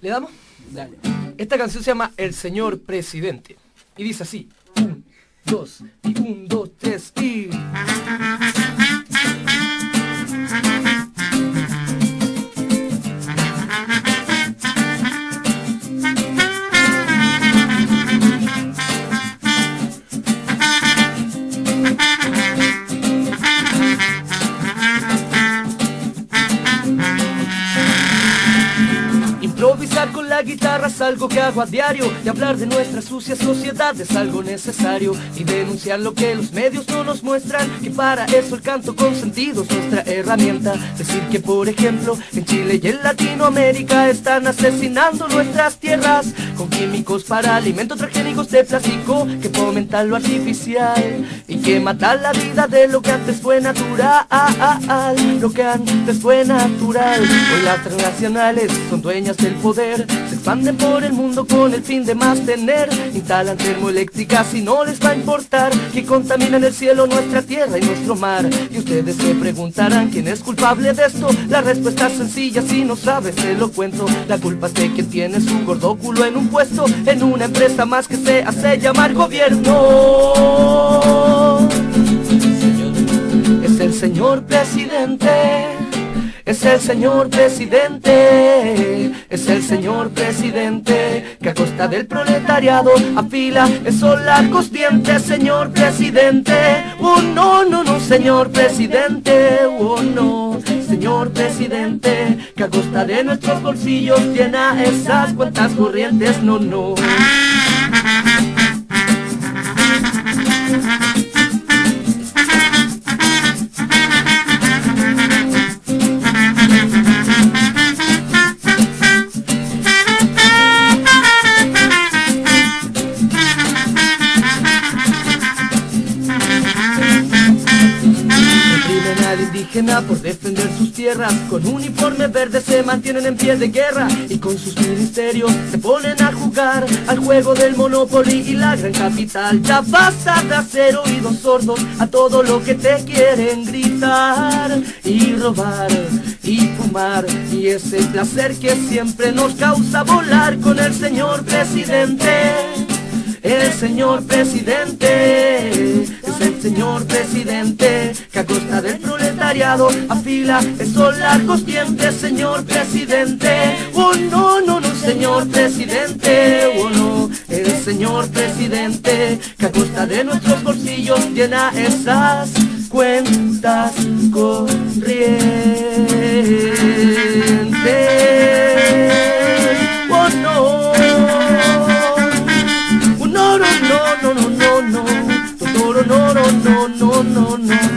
¿Le damos? Dale. Esta canción se llama El Señor Presidente. Y dice así. Un, dos, y un, dos, tres, y... nuestro Improvisar con la guitarra es algo que hago a diario. Y hablar de nuestra sucia sociedad es algo necesario. Y denunciar lo que los medios no nos muestran Que para eso el canto con sentido es nuestra herramienta. Decir que por ejemplo en Chile y en Latinoamérica Están asesinando nuestras tierras Con químicos para alimentos transgénicos de plástico Que fomentan lo artificial Y que matan la vida de lo que antes fue natural. Lo que antes fue natural. Hoy las transnacionales son dueñas del Se expanden por el mundo con el fin de más tener Instalan termoeléctricas y no les va a importar Que contaminan el cielo, nuestra tierra y nuestro mar. Y ustedes se preguntarán quién es culpable de esto. La respuesta es sencilla, si no sabes te lo cuento. La culpa es de quien tiene su gordo culo en un puesto En una empresa más que se hace llamar gobierno. Es el señor presidente es el señor presidente, es el señor presidente que a costa del proletariado afila esos largos dientes, señor presidente. Oh no, no, no, señor presidente, oh no, señor presidente que a costa de nuestros bolsillos llena esas cuentas corrientes, no, no. Indígena por defender sus tierras. Con uniforme verde se mantienen en pie de guerra Y con sus ministerios se ponen a jugar Al juego del Monopoly y la gran capital. Ya basta de hacer oídos sordos a todo lo que te quieren gritar Y robar y fumar. Y ese placer que siempre nos causa volar con el señor presidente. El señor presidente es el señor presidente que a costa del proletariado afila esos largos dientes, señor presidente. Oh no, no, no, señor presidente, oh no, el señor presidente que a costa de nuestros bolsillos llena esas cuentas corrientes. Oh no. No, no, no, no, no, no, no, no, no, no, no, no, no.